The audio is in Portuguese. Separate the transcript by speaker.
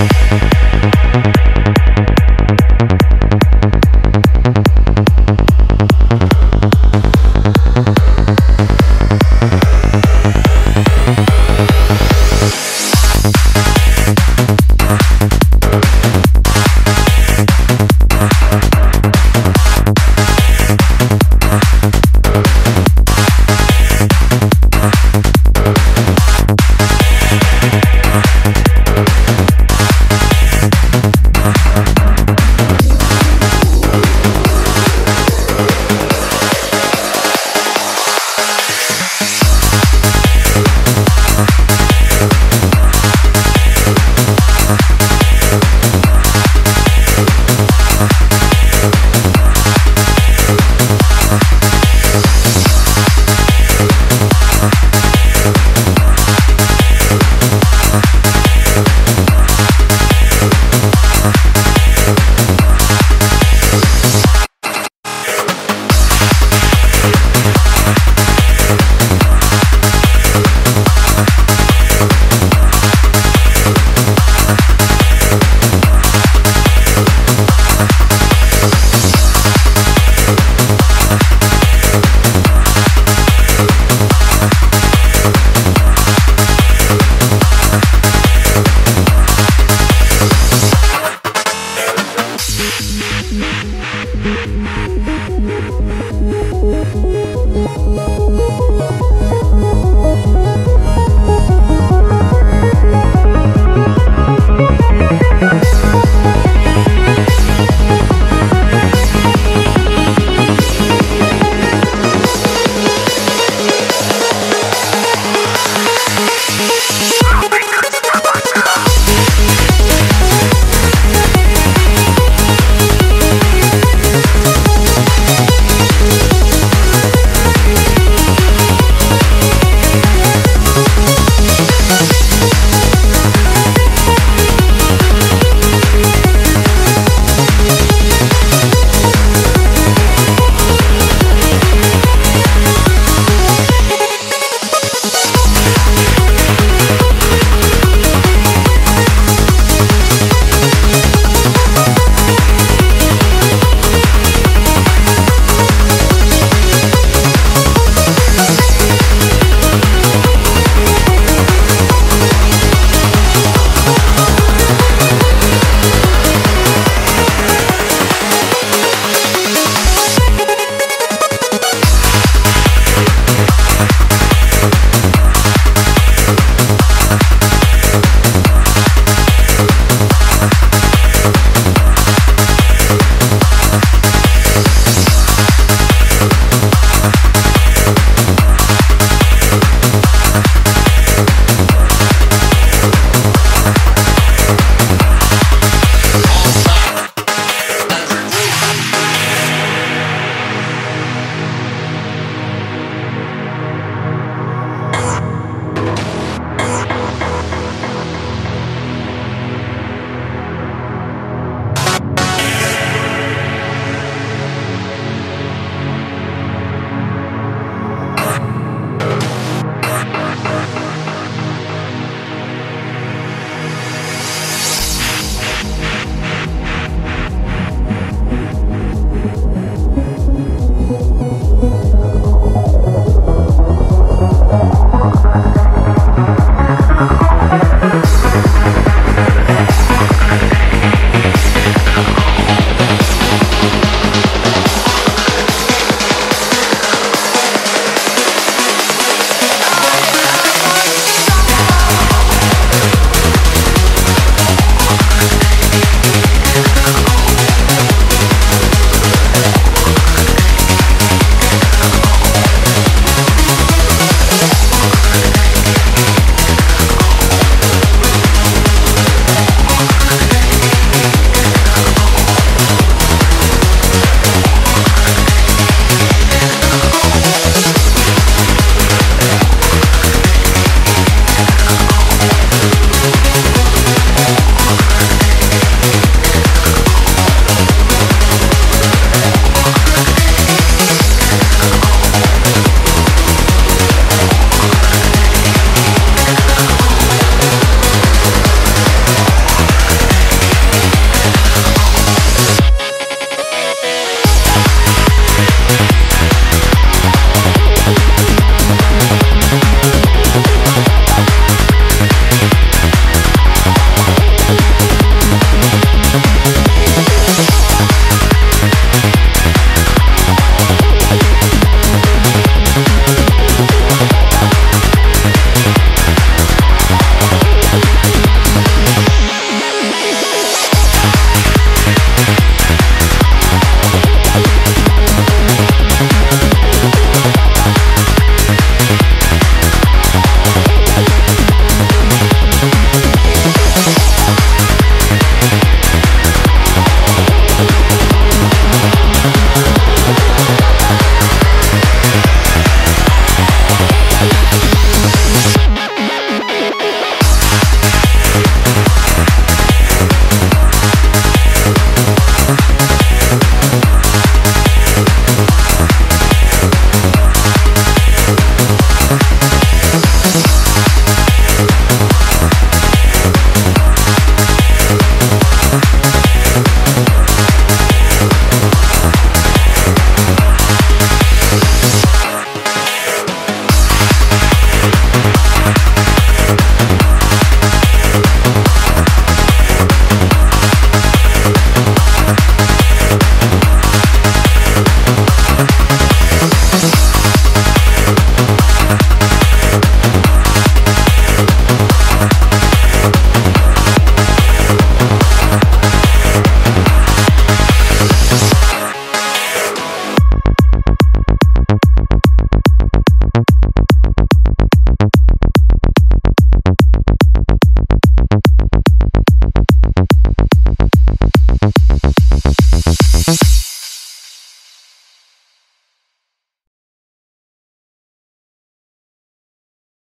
Speaker 1: Thank you. Música